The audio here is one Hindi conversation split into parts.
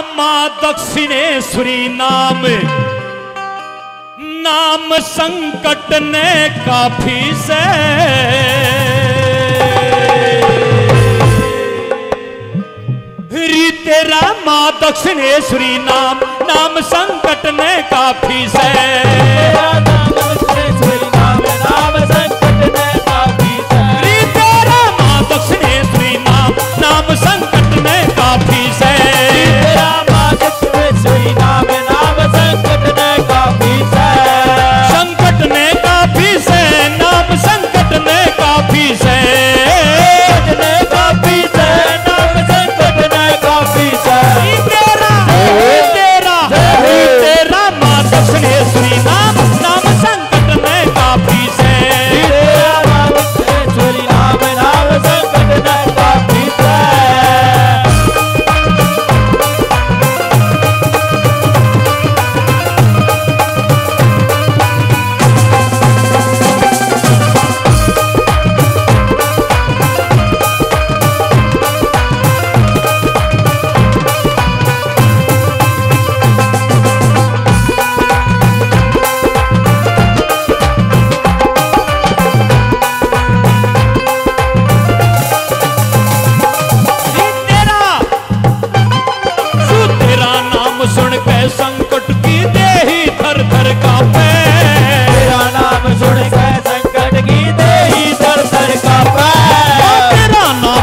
माँ दक्षिणेश्वरी नाम। नाम संकट ने काफ़ी से। तेरा माँ दक्षिणेश्वरी नाम नाम संकट ने काफ़ी से।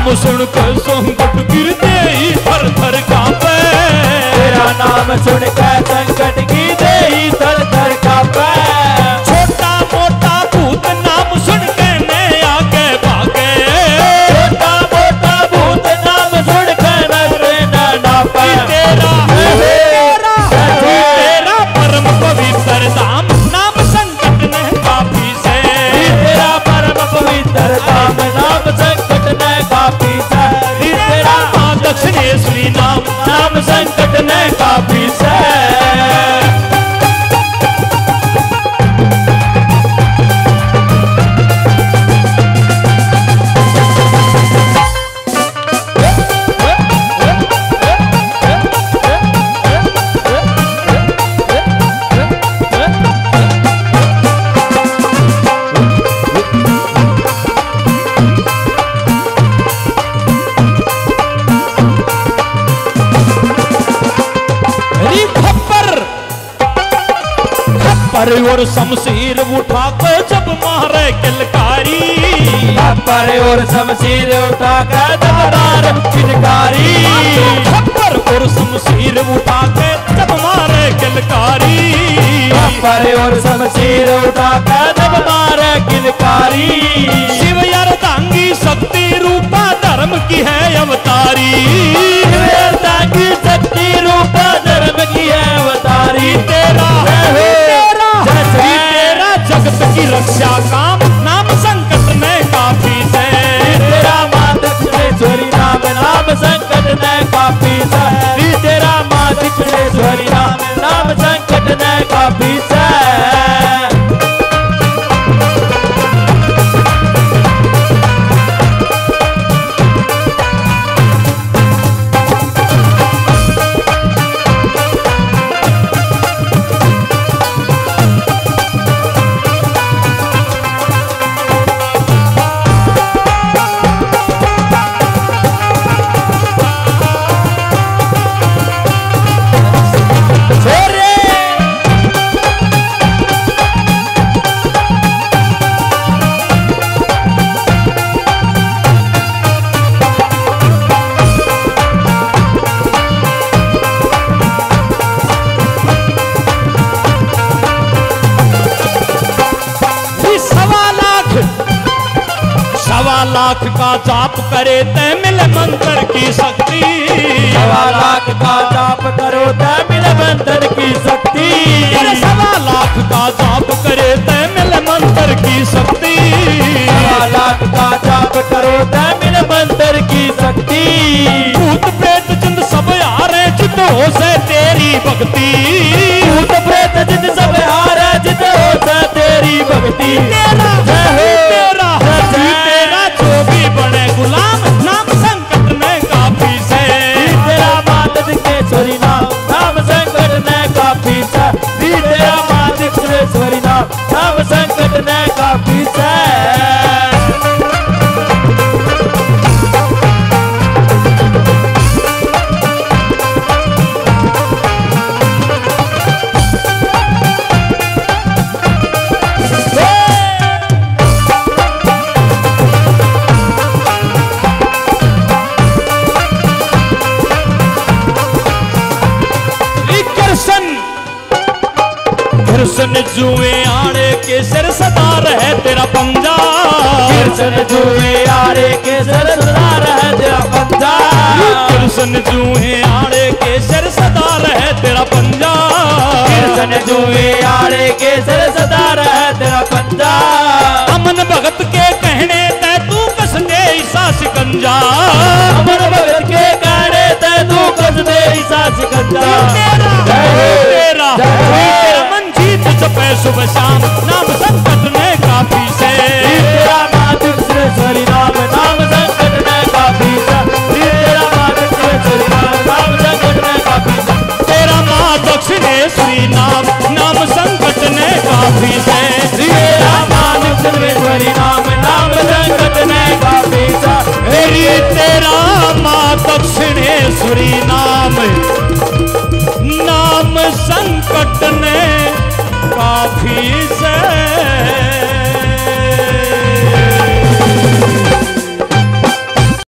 नाम सुन के संकट गिरते ही थर थर कांपे। नाम सुन खप्पर और शमशीर उठा के जब मारे किलकारी। पर और शमशीर उठा कर मारे किलकारी। खप्पर और शमशीर उठा के जब मारे किलकारी। पर और शमशीर उठा कर मारे किलकारी। की सवा लाख का जाप करे ते मिल मंत्र की शक्ति। सवा लाख का जाप करो तो मिल बंधन की शक्ति। सवा लाख का जाप करे ते मिल मंत्र की शक्ति। सवा लाख का जाप करो तो मिल मंत्र की शक्ति। भूत प्रेत जिंद सब यारे जित हो से तेरी भक्ति। कृष्ण जुए आड़े के सर सदा रहे तेरा पंजा। कृष्ण जुए आड़े के सर सदार है तेरा पंजा। कृष्ण जुए आड़े के सर सदा रहे तेरा पंजा। कृष्ण जुए आड़े के सर सदार है तेरा पंजा। सुबह शाम। नाम संकट में काफ़ी से। तेरा सुरेश्वरी नाम नाम संकट में काफ़ी सा। तेरा सुरेश्वरी नाम नाम संकट में काफ़ी सा। तेरा माँ दक्षिणेश्वरी नाम नाम संकट ने काफ़ी से। तेरा मातृ सुरेश्वरी नाम नाम संकट में काफ़ी सा। मेरी तेरा माँ नाम नाम संकट ने काफ़ी से।